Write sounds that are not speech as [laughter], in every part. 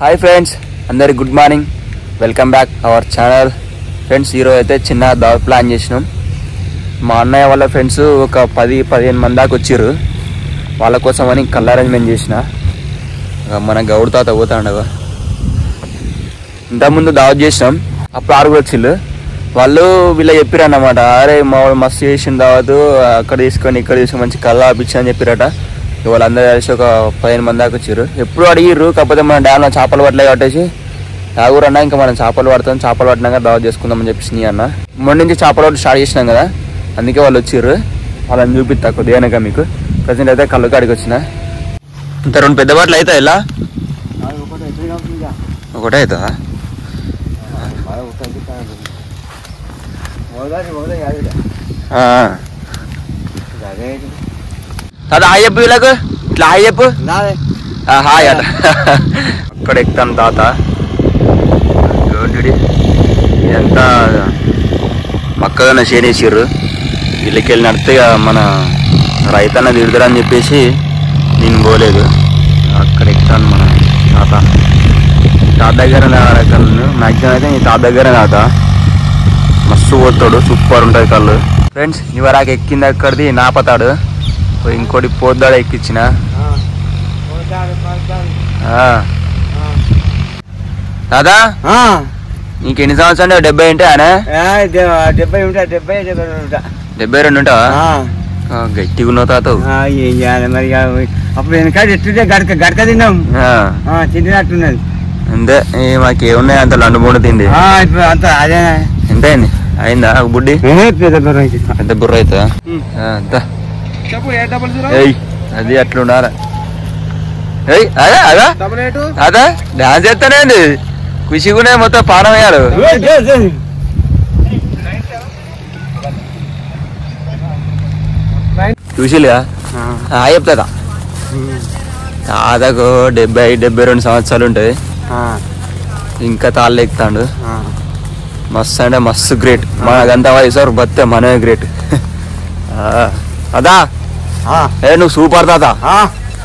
Hi friends అందరికి good morning welcome back our channel friends ఈరోజు అయితే చిన్న దావ ప్లాన్ చేసినాం. మా అన్నయ్య వాళ్ళ ఫ్రెండ్స్ ఒక పది పదిహేను మంది దాకా వచ్చిర్రు. వాళ్ళ కోసం అని కల్ అరేంజ్మెంట్ చేసిన. మన గౌడ్ తాత పోతాండవ. ఇంతకుముందు దావత్ చేసినాం. అప్పుడు ఆరుగురు వచ్చిళ్ళు వాళ్ళు వీళ్ళు చెప్పిరు అన్నమాట అరే మా వాళ్ళు మస్తు చేసిన దావత్ అక్కడ తీసుకొని ఇక్కడ తీసుకొని మంచి కళ్ళ ఆపించని అని చెప్పిరట. వాళ్ళందరూ కలిసి ఒక పదిహేను మంది దాకా వచ్చారు. ఎప్పుడు అడిగిర్రు కాకపోతే మన డ్యామ్లో చేపలు పట్టలే కట్టేసి తాగురు అన్న ఇంకా మనం చేపలు పడతాం చేపలు పట్టినాక దావత్ చేసుకుందామని చెప్పేసి నీ అన్న. మొన్న నుంచి చేపలు పట్టు స్టార్ట్ చేసినాం కదా అందుకే వాళ్ళు వచ్చిర్రు వాళ్ళని చూపిస్తా కొద్దిగా మీకు. ప్రజెంట్ అయితే కళ్ళు కాడికి వచ్చిన. ఇంత రెండు పెద్ద బాటలు అవుతాయి ఇలా? ఒకటే అవుతుందా? అదే తాత హాయ్ చెప్పు వీళ్ళకు ఇట్లా హాయ్ చెప్పు హాయ్ అట అక్కడ ఎక్కుతాను తాత ఎంత మక్కగా చేనేసిర్రు వీళ్ళకి వెళ్ళి నడితే మన రైతన్న తిడతారని చెప్పేసి నేను పోలేదు అక్కడ ఎక్కుతాను మన తాత తాత దగ్గర మ్యాక్సిమం అయితే నీ తాత దగ్గర తాత మస్తు పోతాడు సూపర్ ఉంటుంది కళ్ళు ఫ్రెండ్స్ ఇవరాక ఎక్కింది అక్కడిది నాపతాడు ఇంకోటి పోద్దాడు ఎక్కించిన. ఆ. దాదా? నీకు ఎన్ని సంవత్సరాలు డెబ్బై ఆయన డెబ్బై ఉంటా డెబ్బై డెబ్బై ఉంటా. డెబ్బై రెండు ఉంటావా? గట్టిగా ఉన్నావు తాత ఏం చేయాలి మరి అప్పుడు వెనకాల ఎట్టుంటే గడక గడక తిన్నాం. తింటున్నట్టున్నది అంతే ఏ మాకు ఏమున్నాయి అంత లండు మూడు తిండి? అంతా అదే. ఎంత అయింది? అయిందా బుడ్డి పెద్ద బుర్ర అవుతుందా ఆ, అది అట్లా ఉండాలి ఏయ్ అదే అదా అదా? డాన్స్ చేస్తానేంది? ఖుషిగునే మొత్తం పానం అయ్యాడు. చూసిలుగా చెప్తా దాదాపు డెబ్బై డెబ్బై రెండు సంవత్సరాలు ఉంటాయి ఇంకా తాళ్ళు ఎక్కుతాడు. మస్తు అంటే మస్తు గ్రేట్ మనకంతా వయసు బతే మనమే గ్రేట్ [laughs] అదా? ఏ నువ్వు సూపర్ తాత.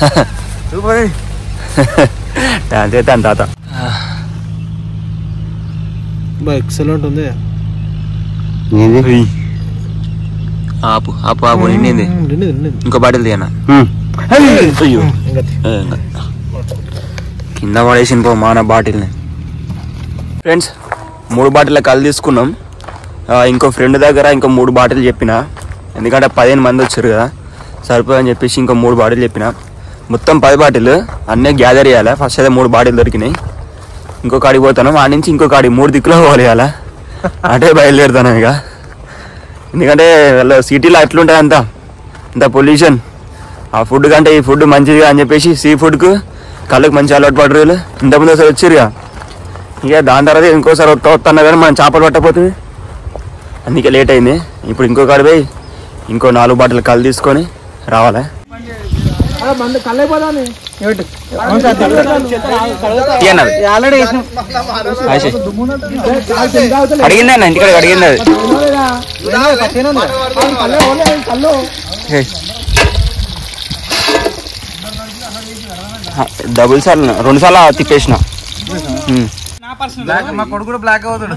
[laughs] సూపర్ డాన్స్ చేస్తాను తాత. ఎక్సలెంట్ ఉంది. ఆపు ఆపు ఆపు నిండింది. ఇంకో బాటిల్ తీయనా. కింద పడేసిన పో మాన బాటిల్ని. ఫ్రెండ్స్ మూడు బాటిల్ కళ్ళు తీసుకున్నాం. ఇంకో ఫ్రెండ్ దగ్గర ఇంకో మూడు బాటిల్ చెప్పిన. ఎందుకంటే పదిహేను మంది వచ్చారు కదా సరిపోదని చెప్పేసి ఇంకో మూడు బాటిల్ చెప్పిన. మొత్తం పది బాటిల్ అన్నీ గ్యాదర్ చేయాలి? ఫస్ట్ అయితే మూడు బాటిల్ దొరికినాయి. ఇంకో కాడికి పోతాను ఆ నుంచి ఇంకో కాడి మూడు దిక్కులో పోవాలి ఇవాళ. అటే బయలుదేరుతాను ఇక. ఎందుకంటే వాళ్ళ సిటీలో ఎట్లుంటుంది అంతా? అంత పొల్యూషన్ ఆ ఫుడ్ కంటే ఈ ఫుడ్ మంచిది అని చెప్పేసి సీ ఫుడ్కు కళ్ళకు మంచి అలవాటు పడరు వీళ్ళు. ఇంతకుముందు ఒకసారి వచ్చిరుగా ఇక. దాని తర్వాత ఇంకోసారి వస్తా వస్తున్నా కానీ మనం చేపలు పట్టకపోతుంది అందుకే లేట్ అయింది. ఇప్పుడు ఇంకో కాడిపోయి ఇంకో నాలుగు బాటిల్ కళ్ళు తీసుకొని రావాలా. అడిగింది ఇంటికాడ అడిగింది అది డబుల్ సార్లు రెండు సార్లు తిప్పేసిన. మా కొడుకు కూడా బ్లాక్ అవుతాడు.